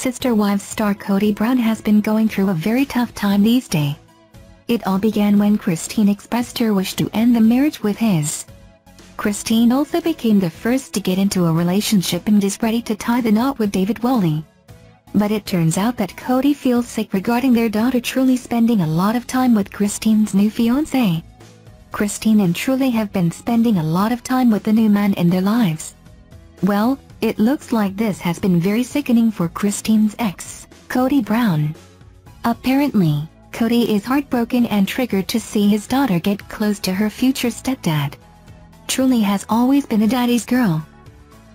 Sister Wives star Kody Brown has been going through a very tough time these days. It all began when Christine expressed her wish to end the marriage with his. Christine also became the first to get into a relationship and is ready to tie the knot with David Woolley. But it turns out that Kody feels sick regarding their daughter Truely spending a lot of time with Christine's new fiancé. Christine and Truely have been spending a lot of time with the new man in their lives. Well, it looks like this has been very sickening for Christine's ex, Kody Brown. Apparently, Kody is heartbroken and triggered to see his daughter get close to her future stepdad. Truely has always been a daddy's girl.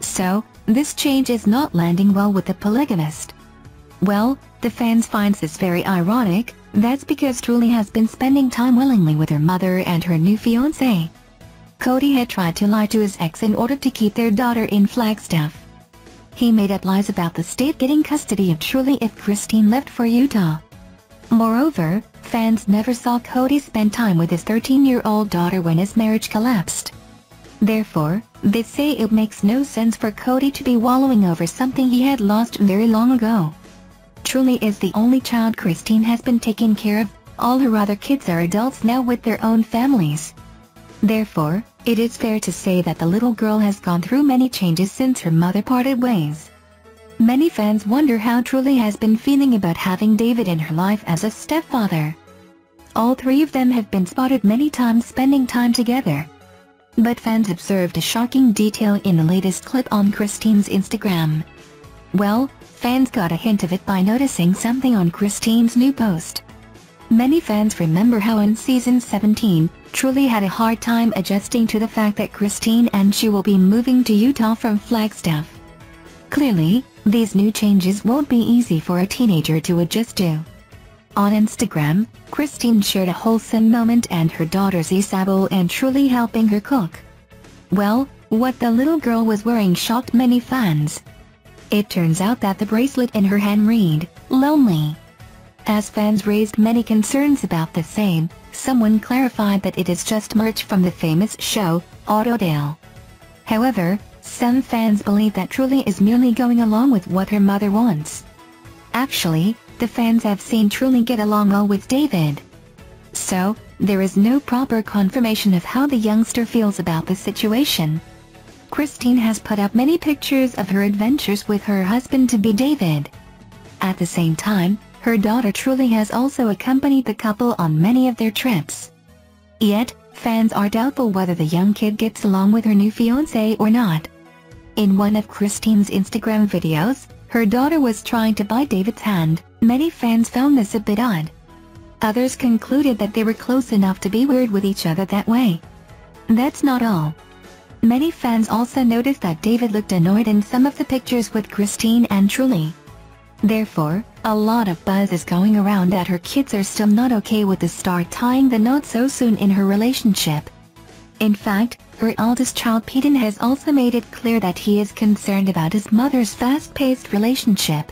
So, this change is not landing well with the polygamist. Well, the fans finds this very ironic, that's because Truely has been spending time willingly with her mother and her new fiancé. Kody had tried to lie to his ex in order to keep their daughter in Flagstaff. He made up lies about the state getting custody of Truely if Christine left for Utah. Moreover, fans never saw Kody spend time with his 13-year-old daughter when his marriage collapsed. Therefore, they say it makes no sense for Kody to be wallowing over something he had lost very long ago. Truely is the only child Christine has been taking care of, all her other kids are adults now with their own families. Therefore, it is fair to say that the little girl has gone through many changes since her mother parted ways. Many fans wonder how Truely has been feeling about having David in her life as a stepfather. All three of them have been spotted many times spending time together. But fans observed a shocking detail in the latest clip on Christine's Instagram. Well, fans got a hint of it by noticing something on Christine's new post. Many fans remember how in season 17, Truely had a hard time adjusting to the fact that Christine and she will be moving to Utah from Flagstaff. Clearly, these new changes won't be easy for a teenager to adjust to. On Instagram, Christine shared a wholesome moment and her daughters Ysabel and Truely helping her cook. Well, what the little girl was wearing shocked many fans. It turns out that the bracelet in her hand read, Lonely. As fans raised many concerns about the same, someone clarified that it is just merch from the famous show, Autodale. However, some fans believe that Truely is merely going along with what her mother wants. Actually, the fans have seen Truely get along well with David. So, there is no proper confirmation of how the youngster feels about the situation. Christine has put up many pictures of her adventures with her husband-to-be David. At the same time, her daughter Truely has also accompanied the couple on many of their trips. Yet, fans are doubtful whether the young kid gets along with her new fiancé or not. In one of Christine's Instagram videos, her daughter was trying to bite David's hand, many fans found this a bit odd. Others concluded that they were close enough to be weird with each other that way. That's not all. Many fans also noticed that David looked annoyed in some of the pictures with Christine and Truely. Therefore, a lot of buzz is going around that her kids are still not okay with the star tying the knot so soon in her relationship. In fact, her eldest child Paedon has also made it clear that he is concerned about his mother's fast-paced relationship.